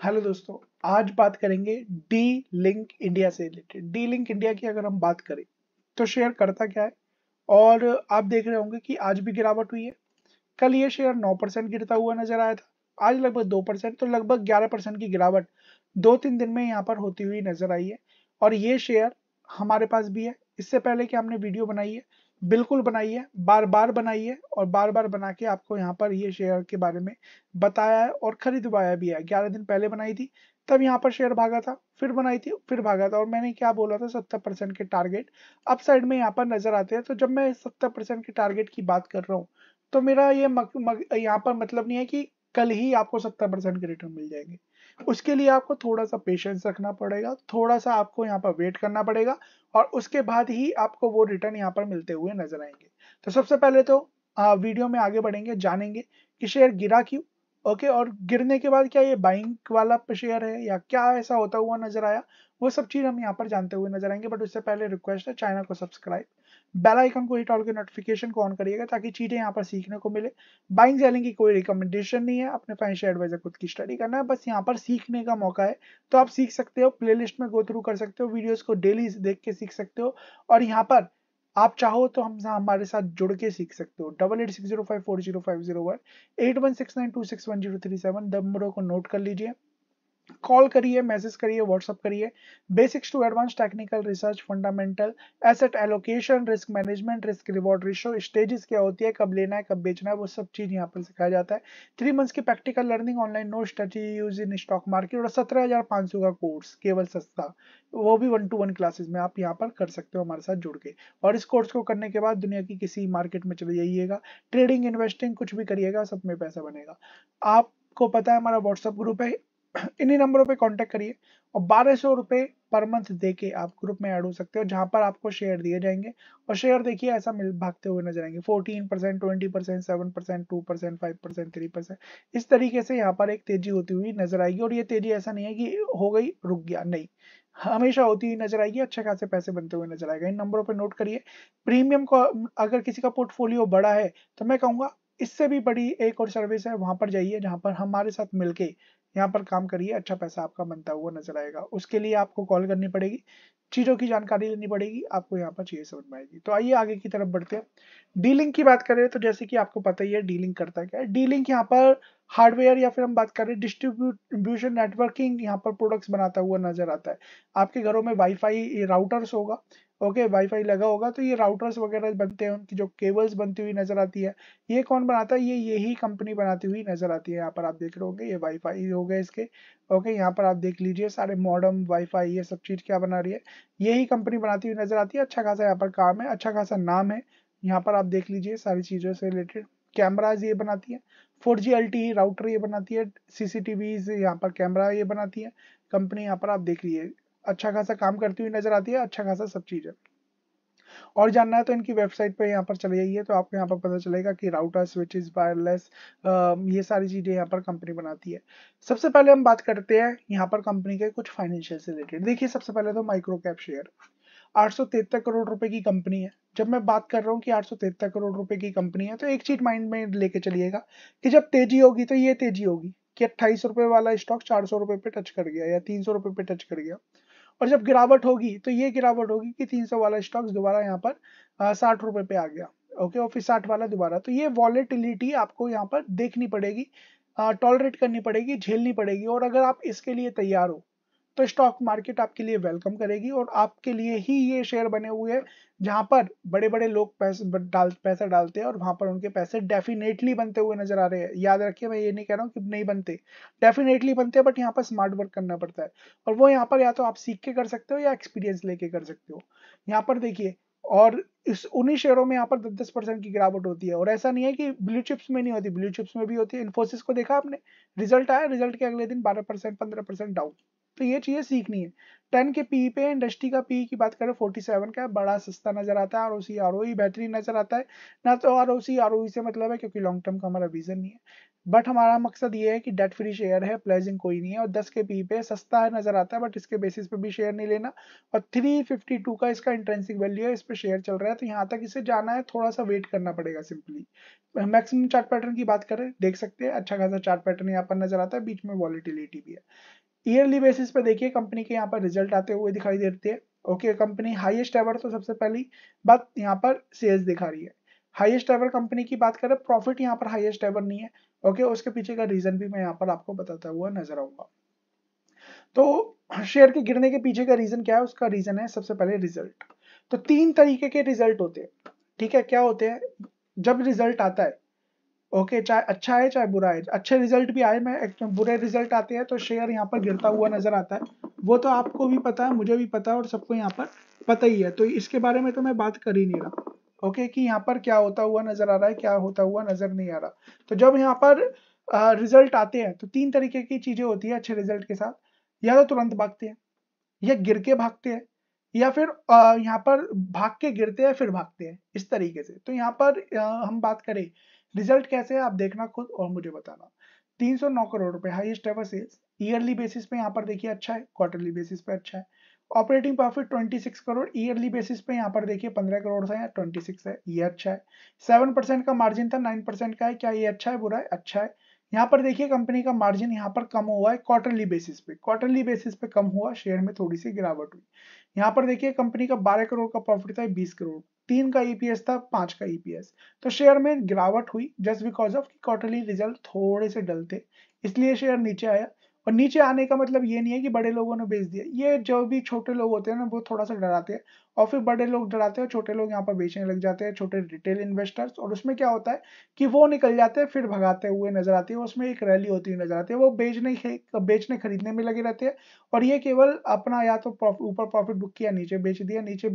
Hello दोस्तों, आज बात करेंगे डी लिंक इंडिया से रिलेटेड डी लिंक इंडिया की अगर हम बात करें तो शेयर करता क्या है? और आप देख रहे होंगे कि आज भी गिरावट हुई है। कल ये शेयर 9 परसेंट गिरता हुआ नज़र आया था। आज लगभग 2 परसेंट तो लगभग 11 परसेंट की गिरावट दो तीन दिन में यहाँ पर होती हुई नज़र आई है। और ये शेयर हमारे पास भी है। इससे पहले कि हमने वीडियो बनाई है बिल्कुल बनाइए बार बार बनाइए और बार बार बना के आपको यहाँ पर ये शेयर के बारे में बताया है और खरीदवाया भी है। ग्यारह दिन पहले बनाई थी, तब यहाँ पर शेयर भागा था, फिर बनाई थी, फिर भागा था और मैंने क्या बोला था, सत्तर परसेंट के टारगेट अप साइड में यहाँ पर नज़र आते हैं तो जब मैं सत्तर परसेंट के टारगेट की बात कर रहा हूँ तो मेरा ये यहाँ पर मतलब नहीं है कि कल ही आपको सत्तर परसेंट के रिटर्न मिल जाएँगे। उसके लिए आपको थोड़ा सा पेशेंस रखना पड़ेगा थोड़ा सा आपको यहाँ पर वेट करना पड़ेगा और उसके बाद ही आपको वो रिटर्न यहाँ पर मिलते हुए नज़र आएँगे। तो सबसे पहले तो वीडियो में आगे बढ़ेंगे, जानेंगे कि शेयर गिरा क्यों? ओके और गिरने के बाद क्या ये बाइंग वाला शेयर है या क्या ऐसा होता हुआ नज़र आया? वो सब चीज़ हम यहाँ पर जानते हुए नज़र आएँगे बट उससे पहले रिक्वेस्ट है चैनल को सब्सक्राइब बेल आइकन को हिट ऑल के नोटिफिकेशन को ऑन करिएगा ताकि चीज़ें यहाँ पर सीखने को मिले। बाइंग सेलिंग की कोई रिकमेंडेशन नहीं है, अपने फाइनेंशियल एडवाइजर खुद की स्टडी करना है, बस यहाँ पर सीखने का मौका है। तो आप सीख सकते हो प्लेलिस्ट में गो थ्रू कर सकते हो वीडियोस को डेली देख के सीख सकते हो, और यहाँ पर आप चाहो तो हम हमारे साथ जुड़ के सीख सकते हो। Double eight six zero five four zero five zero one eight one six nine two six one zero three seven नंबरों को नोट कर लीजिए। कॉल करिए, मैसेज करिए व्हाट्सअप करिए। Basics to advance technical research fundamental asset allocation risk management risk reward ratio stages क्या होती है, कब लेना है, कब बेचना है, वो सब चीज़ यहाँ पर सिखाया जाता है। थ्री मंथ्स की practical learning online no study use in stock market और सत्रह हज़ार सौ का कोर्स केवल सस्ता। वो भी वन टू वन क्लासेस में आप यहाँ पर कर सकते हो हमारे साथ जुड़ के। और इस कोर्स को करने के बाद दुनिया की किसी मार्केट में चले जाइएगा। ट्रेडिंग इन्वेस्टिंग कुछ भी करिएगा, सब में पैसा बनेगा। आपको पता है हमारा व्हाट्सअप ग्रुप है इन्हीं नंबरों पे कांटेक्ट करिए और बारह सौ रुपये पर मंथ दे के आप ग्रुप में ऐड हो सकते हो, जहाँ पर आपको शेयर दिए जाएँगे। और शेयर देखिए, ऐसा मिल भागते हुए नज़र आएँगे। Fourteen percent twenty percent seven percent two percent five percent three percent इस तरीके से यहाँ पर एक तेज़ी होती हुई नज़र आएगी और ये तेज़ी ऐसा नहीं है कि हो गई, रुक गया, नहीं। हमेशा होती हुई नज़र आएगी, अच्छे खासे पैसे बनते हुए नज़र आएगा। इन नंबरों पर नोट करिए। प्रीमियम को, अगर किसी का पोर्टफोलियो बड़ा है तो मैं कहूँगा, इससे भी बड़ी एक और सर्विस है, वहाँ पर जाइए, जहाँ पर हमारे साथ मिलके यहाँ पर काम करिए अच्छा पैसा आपका बनता हुआ नज़र आएगा। उसके लिए आपको कॉल करनी पड़ेगी। चीज़ों की जानकारी लेनी पड़ेगी, आपको यहाँ पर चीज़ें समझ में आएगी। तो आइए आगे की तरफ़ बढ़ते हैं। डीलिंग की बात करें तो जैसे कि आपको पता ही है, डीलिंग करता क्या है? डीलिंग यहाँ पर हार्डवेयर या फिर हम बात करें डिस्ट्रीब्यूशन नेटवर्किंग यहाँ पर प्रोडक्ट्स बनाता हुआ नज़र आता है। आपके घरों में वाईफाई राउटर्स होगा, ओके, वाईफाई लगा होगा तो ये राउटर्स वगैरह बनते हैं, उनकी जो केबल्स बनती हुई नज़र आती है, ये कौन बनाता है? ये यही कंपनी बनाती हुई नज़र आती है, यहाँ पर आप देख रहे होंगे, ये वाईफाई हो गए इसके, ओके, यहाँ पर आप देख लीजिए, सारे मॉडर्म वाईफाई ये सब चीज़ क्या बना रही है? यही कंपनी बनाती हुई नज़र आती है। अच्छा खासा यहाँ पर काम है अच्छा खासा नाम है। यहाँ पर आप देख लीजिए सारी चीज़ों से रिलेटेड कैमराज ये बनाती है। फोर जी एल राउटर ये बनाती है। सीसीटीवी यहाँ पर कैमरा ये बनाती है। कंपनी यहाँ पर आप देख लीजिए। अच्छा खासा काम करती हुई नज़र आती है अच्छा खासा सब चीज़। है और जानना है तो इनकी वेबसाइट पे यहाँ पर चले जाइए तो आपको यहाँ पर पता चलेगा कि राउटर स्विचेस वायरलेस ये सारी चीज़ें यहाँ पर कंपनी बनाती है। सबसे पहले हम बात करते हैं यहाँ पर कंपनी के कुछ फाइनेंशियल से रिलेटेड देखिए सबसे पहले तो माइक्रो कैप शेयर आठ करोड़ रुपए की कंपनी है। जब मैं बात कर रहा हूँ कि आठ करोड़ रुपए की कंपनी है तो एक चीज़ माइंड में लेके चलिएगा कि जब तेज़ी होगी तो ये तेज़ी होगी कि अट्ठाईस रुपए वाला स्टॉक चार सौ रुपए पे टच कर गया या तीन सौ रुपए पे टच कर गया। और जब गिरावट होगी तो ये गिरावट होगी कि 300 वाला स्टॉक्स दोबारा यहाँ पर साठ रुपए पे आ गया। ओके और फिर साठ वाला दोबारा। तो ये वॉलेटिलिटी आपको यहाँ पर देखनी पड़ेगी टॉलरेट करनी पड़ेगी, झेलनी पड़ेगी। और अगर आप इसके लिए तैयार हो तो स्टॉक मार्केट आपके लिए वेलकम करेगी और आपके लिए ही ये शेयर बने हुए हैं, जहाँ पर बड़े बड़े लोग पैसे डाल, पैसा डालते हैं और वहाँ पर उनके पैसे डेफिनेटली बनते हुए नज़र आ रहे हैं। याद रखिए, मैं ये नहीं कह रहा हूँ कि नहीं बनते। डेफिनेटली बनते हैं बट यहाँ पर स्मार्ट वर्क करना पड़ता है। और वो यहाँ पर या तो आप सीख के कर सकते हो या एक्सपीरियंस लेके कर सकते हो। यहाँ पर देखिए, और इस, उन्हीं शेयरों में यहाँ पर दस दस परसेंट की गिरावट होती है। और ऐसा नहीं है कि ब्लू चिप्स में नहीं होती। ब्लू चिप्स में भी होती है। इन्फोसिस को देखा आपने? रिज़ल्ट आया। रिज़ल्ट के अगले दिन बारह परसेंट, पंद्रह परसेंट डाउन तो ये चीज़ें सीखनी है। टेन के पी पे इंडस्ट्री का पी की बात करें फोर्टी सेवन का बड़ा सस्ता नज़र आता है R O C R O बेहतरीन नज़र आता है। ना तो R O C R O से मतलब है क्योंकि लॉन्ग टर्म का हमारा विजन नहीं है। बट हमारा मकसद ये है कि डेट फ्री शेयर है प्लेजिंग कोई नहीं है और 10 के पी पे सस्ता है नज़र आता है बट इसके बेसिस पे भी शेयर नहीं लेना। और 352 का इसका इंट्रेंसिक वैल्यू है, इस पर शेयर चल रहा है तो यहाँ तक इसे जाना है थोड़ा सा वेट करना पड़ेगा सिंपली मैक्सिमम चार्ट पैटर्न की बात करें, देख सकते हैं अच्छा खासा चार्ट पैटर्न यहाँ पर नज़र आता है, बीच में वॉलिटिलिटी भी है। ईयरली बेसिस पे देखिए कंपनी के यहाँ पर रिज़ल्ट आते हुए दिखाई देते हैं। ओके कंपनी हाईएस्ट एवर तो सबसे पहली बात यहाँ पर सेल्स दिखा रही है। हाईएस्ट एवर कंपनी की बात करें प्रॉफिट यहाँ पर हाईएस्ट एवर नहीं है। ओके उसके पीछे का रीजन भी मैं यहाँ पर आपको बताता हुआ नज़र आऊँगा। तो शेयर के गिरने के पीछे का रीजन क्या है? उसका रीजन है सबसे पहले रिज़ल्ट तो तीन तरीके के रिज़ल्ट होते हैं। ठीक है, क्या होते हैं? जब रिज़ल्ट आता है ओके चाहे अच्छा है, चाहे बुरा है। अच्छे रिज़ल्ट भी आए, मैं बुरे रिज़ल्ट आते हैं तो शेयर यहाँ पर गिरता हुआ नज़र आता है। वो तो आपको भी पता है, मुझे भी पता है और सबको यहाँ पर पता ही है। तो इसके बारे में तो मैं बात कर ही नहीं रहा। ओके कि यहाँ पर क्या होता हुआ नज़र आ रहा है, क्या होता हुआ नज़र नहीं आ रहा। तो जब यहाँ पर रिज़ल्ट आते हैं तो तीन तरीके की चीज़ें होती है अच्छे रिज़ल्ट के साथ। या तो तुरंत भागते हैं, या गिर के भागते हैं, या फिर यहाँ पर भाग के गिरते हैं, फिर भागते हैं, इस तरीके से। तो यहाँ पर हम बात करें रिज़ल्ट कैसे है, आप देखना खुद और मुझे बताना। 309 करोड़ रुपए highest ever sales yearly basis पे यहाँ पर देखिए अच्छा है क्वार्टरली बेसिस पे अच्छा है। Operating profit 26 crore. Yearly basis पे यहाँ पर देखिए 15 करोड़ से 26 है, ये अच्छा है। 7 परसेंट का मार्जिन था 9 परसेंट का है, क्या ये अच्छा है, बुरा है? अच्छा है। यहाँ पर देखिए कंपनी का मार्जिन यहाँ पर कम हुआ है क्वार्टरली बेसिस पे। क्वार्टरली बेसिस पे कम हुआ शेयर में थोड़ी सी गिरावट हुई। यहाँ पर देखिए कंपनी का 12 करोड़ का प्रॉफिट था 20 करोड़। तीन का ईपीएस था, पाँच का ईपीएस तो शेयर में गिरावट हुई just because of quarterly result थोड़े से डल थे इसलिए शेयर नीचे आया। और नीचे आने का मतलब ये नहीं है कि बड़े लोगों ने बेच दिया। ये जो भी छोटे लोग होते हैं ना, वो थोड़ा सा डराते हैं। और फिर बड़े लोग डराते हैं छोटे लोग यहाँ पर बेचने लग जाते हैं, छोटे रिटेल इन्वेस्टर्स और उसमें क्या होता है कि वो निकल जाते हैं, फिर भगाते हुए नज़र आती है। उसमें एक रैली होती हुई नज़र आती है। वो बेचने बेचने खरीदने में लगे रहते हैं। और ये केवल अपना या तो ऊपर प्रॉफिट बुक किया, नीचे बेच दिया, नीचे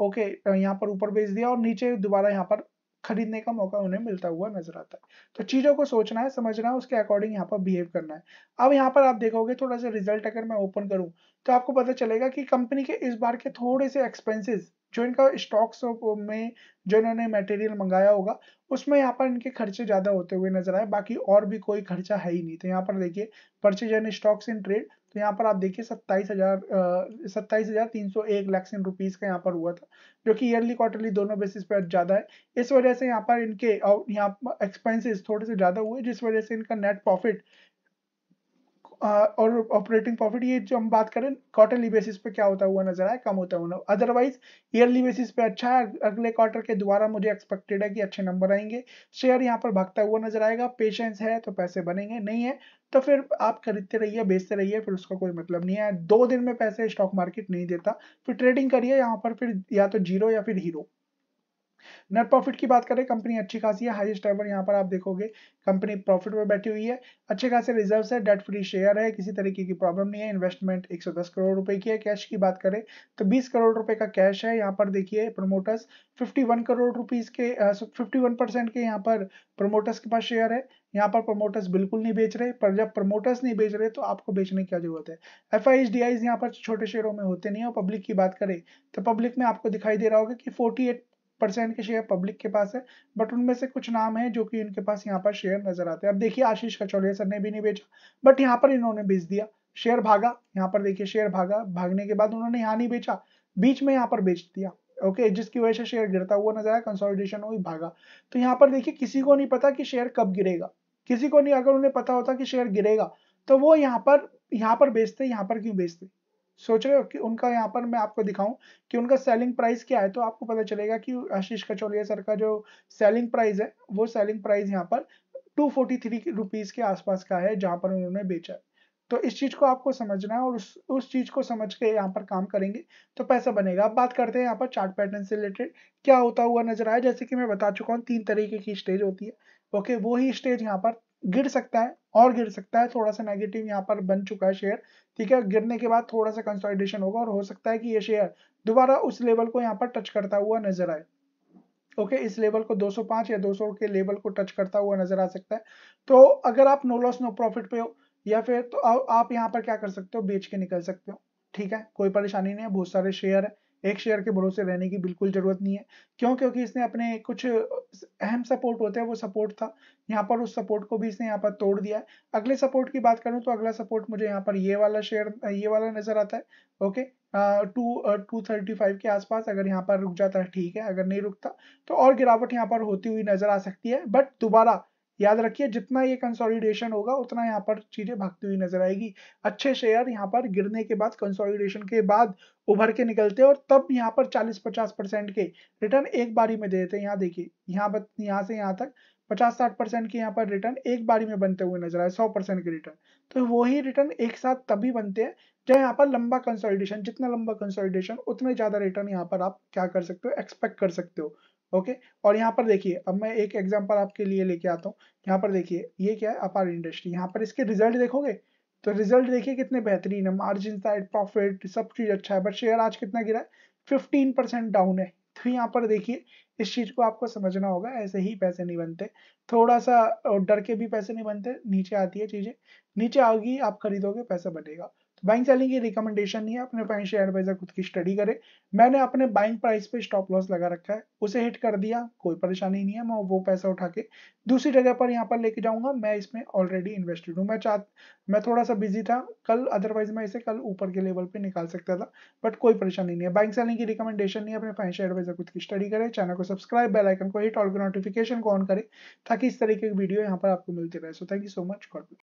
ओके यहाँ पर ऊपर बेच दिया और नीचे दोबारा यहाँ पर खरीदने का मौका उन्हें मिलता हुआ नज़र आता है। तो चीज़ों को सोचना है, समझना है, उसके अकॉर्डिंग यहाँ पर बिहेव करना है। अब यहाँ पर आप देखोगे थोड़ा सा रिज़ल्ट अगर मैं ओपन करूँ तो आपको पता चलेगा कि कंपनी के इस बार के थोड़े से एक्सपेंसेस जो इनका स्टॉक्स में जो इन्होंने मटेरियल मंगाया होगा, उसमें यहाँ पर इनके खर्चे ज़्यादा होते हुए नज़र आए, बाकी और भी कोई खर्चा है ही नहीं। तो यहाँ पर देखिए purchase and stocks in trade तो यहाँ पर आप देखिए सत्ताईस हज़ार सत्ताईस हज़ार तीन सौ एक लाख इन रुपीज़ का यहाँ पर हुआ था, जो कि ईयरली क्वार्टरली दोनों बेसिस पर ज़्यादा है। इस वजह से यहाँ पर इनके यहाँ एक्सपेंसेस थोड़े से ज़्यादा हुए, जिस वजह से इनका नेट प्रॉफिट और ऑपरेटिंग प्रॉफिट ये जो हम बात करें क्वार्टरली बेसिस पे क्या होता हुआ नज़र आया? कम होता हुआ अदरवाइज़ ईयरली बेसिस पे अच्छा है। अगले क्वार्टर के द्वारा मुझे एक्सपेक्टेड है कि अच्छे नंबर आएँगे। शेयर यहाँ पर भागता हुआ नज़र आएगा। पेशेंस है तो पैसे बनेंगे, नहीं है तो फिर आप खरीदते रहिए, बेचते रहिए, फिर उसका कोई मतलब नहीं है। दो दिन में पैसे स्टॉक मार्केट नहीं देता। फिर ट्रेडिंग करिए यहाँ पर, फिर या तो ज़ीरो या फिर हीरो नेट प्रॉफिट की बात करें कंपनी अच्छी खासी है हाईएस्ट एवर यहाँ पर आप देखोगे कंपनी प्रॉफिट में बैठी हुई है। अच्छे खासे रिज़र्व है डेट फ्री शेयर है, किसी तरीके की प्रॉब्लम नहीं है इन्वेस्टमेंट 110 करोड़ रुपए की है कैश की बात करें तो 20 करोड़ रुपए का कैश है, यहाँ पर देखिए प्रमोटर्स 51 करोड़ रुपीज़ के फिफ्टी के यहाँ पर प्रमोटर्स के पास शेयर है। यहाँ पर प्रमोटर्स बिल्कुल नहीं बेच रहे, पर जब प्रमोटर्स नहीं बेच रहे तो आपको बेचने की क्या ज़रूरत है? एफ़ आई पर छोटे शेयरों में होते नहीं है पब्लिक की बात करें तो पब्लिक में आपको दिखाई दे रहा होगा कि 48 परसेंट के शेयर पब्लिक के पास है बट उनमें से कुछ नाम है जो कि इनके पास यहाँ पर शेयर नज़र आते हैं। अब देखिए आशीष कचौलिया सर ने भी नहीं बेचा बट यहाँ पर इन्होंने बेच दिया। शेयर भागा यहाँ पर देखिए शेयर भागा भागने के बाद उन्होंने यहाँ नहीं बेचा बीच में यहाँ पर बेच दिया ओके okay, जिसकी वजह से शेयर गिरता हुआ नज़र आया कंसोलिडेशन हुई भागा। तो यहाँ पर देखिए किसी को नहीं पता कि शेयर कब गिरेगा किसी को नहीं अगर उन्हें पता होता कि शेयर गिरेगा तो वो यहाँ पर यहाँ पर बेचते यहाँ पर क्यों बेचते? सोच रहे हो कि उनका यहाँ पर मैं आपको दिखाऊँ कि उनका सेलिंग प्राइस क्या है तो आपको पता चलेगा कि आशीष कचौलिया सर का जो सेलिंग प्राइस है, वो सेलिंग प्राइस यहाँ पर टू फोर्टी थ्री रुपीज़ के आसपास का है जहाँ पर उन्होंने बेचा है। तो इस चीज़ को आपको समझना है और उस उस चीज़ को समझ के यहाँ पर काम करेंगे तो पैसा बनेगा। अब बात करते हैं यहाँ पर चार्ट पैटर्न से रिलेटेड क्या होता हुआ नज़र आया, जैसे कि मैं बता चुका हूँ, तीन तरीके की स्टेज होती है। ओके, वो ही स्टेज यहाँ पर गिर सकता है, और गिर सकता है, थोड़ा सा नेगेटिव यहाँ पर बन चुका है शेयर ठीक है? गिरने के बाद थोड़ा सा कंसोलिडेशन होगा, और हो सकता है कि ये शेयर दोबारा उस लेवल को यहाँ पर टच करता हुआ नज़र आए। ओके इस लेवल को 205 या 200 के लेवल को टच करता हुआ नज़र आ सकता है। तो अगर आप नो लॉस नो प्रॉफिट पे हो, या फिर तो आप यहाँ पर क्या कर सकते हो? बेच के निकल सकते हो, ठीक है? कोई परेशानी नहीं है, बहुत सारे शेयर है। एक शेयर के भरोसे रहने की बिल्कुल ज़रूरत नहीं है। क्यों? क्योंकि इसने अपने कुछ अहम सपोर्ट होते हैं, वो सपोर्ट था। यहाँ पर उस सपोर्ट को भी इसने यहाँ पर तोड़ दिया है। अगले सपोर्ट की बात करूँ तो अगला सपोर्ट मुझे यहाँ पर ये वाला शेयर ये वाला नज़र आता है। Okay two two thirty five के आसपास अगर यहाँ पर रुक जाता है, ठीक है। अगर नहीं रुकता तो और गिरावट यहाँ पर होती हुई नज़र आ सकती है। बट दोबारा याद रखिए, जितना ये कंसोलिडेशन होगा, उतना यहाँ पर चीज़ें भागती हुई नज़र आएगी। अच्छे शेयर यहाँ पर गिरने के बाद कंसोलिडेशन के बाद उभर के निकलते हैं और तब यहाँ पर 40-50 परसेंट के रिटर्न एक बारी में दे देते हैं। यहाँ देखिए, यहाँ यहाँ से यहाँ तक 50-60 परसेंट के यहाँ पर रिटर्न एक बारी में बनते हुए नज़र आए 100 परसेंट के रिटर्न तो वही रिटर्न एक साथ तभी बनते हैं, जब यहाँ पर लंबा कंसोलिडेशन जितना लंबा कंसोलिडेशन उतने ज़्यादा रिटर्न यहाँ पर आप क्या कर सकते हो एक्सपेक्ट कर सकते हो। ओके और यहाँ पर देखिए, अब मैं एक एग्जांपल आपके लिए लेके आता हूँ। यहाँ पर देखिए, ये क्या है? अपार इंडस्ट्री यहाँ पर इसके रिज़ल्ट देखोगे? तो रिज़ल्ट देखिए कितने बेहतरीन है। मार्जिन साइड प्रॉफिट सब चीज़ अच्छा है बट शेयर आज कितना गिरा है? फिफ्टीन परसेंट डाउन है। तो यहाँ पर देखिए, इस चीज़ को आपको समझना होगा, ऐसे ही पैसे नहीं बनते। थोड़ा सा डर के भी पैसे नहीं बनते। नीचे आती है चीज़ें। नीचे आओगी, आप खरीदोगे, पैसा बनेगा। बाइंग सेलिंग की रिकमेंडेशन नहीं है, अपने फाइनेंशियल एडवाइजर खुद की स्टडी करे। मैंने अपने बाइंग प्राइस पे स्टॉप लॉस लगा रखा है, उसे हिट कर दिया, कोई परेशानी नहीं है, मैं वो पैसा उठा के दूसरी जगह पर यहाँ पर लेके जाऊँगा, मैं इसमें ऑलरेडी इन्वेस्टेड हूँ। मैं चाह, मैं थोड़ा सा बिज़ी था, कल अदरवाइज़ मैं इसे कल ऊपर के लेवल पे निकाल सकता था बट कोई परेशानी नहीं है। बाइंग सेलिंग की रिकमेंडेशन नहीं है, अपने फाइनेंशियल एडवाइजर खुद की स्टडी करे चैनल को सब्सक्राइब बेलाइकन को हिट और नोटिफिकेशन को ऑन करे, ताकि इस तरीके की वीडियो यहाँ पर आपको मिलती रहे। So thank you so much God